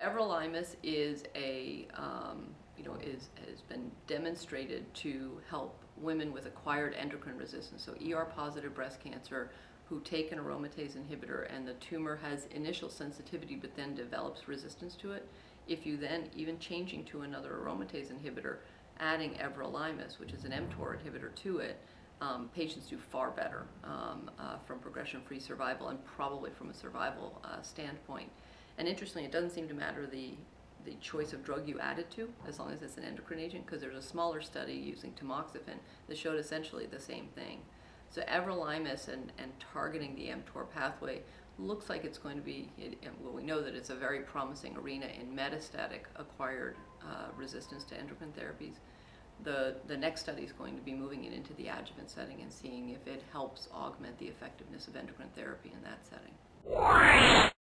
Everolimus is a, um, you know, is, has been demonstrated to help women with acquired endocrine resistance, so ER-positive breast cancer who take an aromatase inhibitor and the tumor has initial sensitivity but then develops resistance to it. If you then, even changing to another aromatase inhibitor, adding everolimus, which is an mTOR inhibitor to it, um, patients do far better um, uh, from progression-free survival and probably from a survival uh, standpoint. And interestingly, it doesn't seem to matter the, the choice of drug you add it to, as long as it's an endocrine agent, because there's a smaller study using tamoxifen that showed essentially the same thing. So everolimus and, and targeting the mTOR pathway looks like it's going to be, it, well, we know that it's a very promising arena in metastatic acquired uh, resistance to endocrine therapies. The, the next study is going to be moving it into the adjuvant setting and seeing if it helps augment the effectiveness of endocrine therapy in that setting.